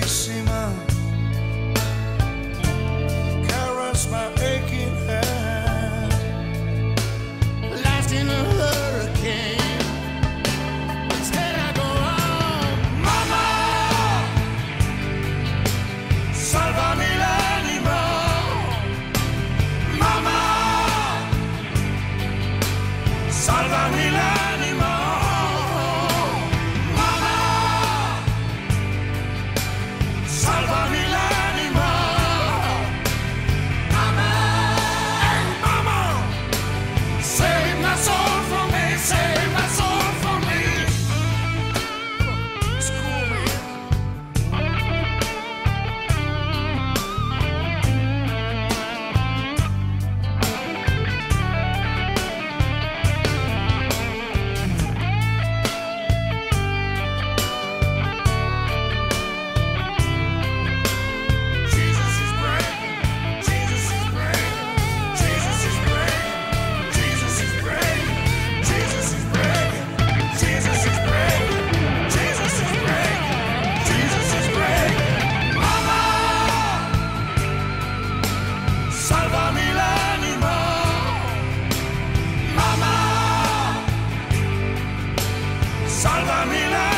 she Sálvame la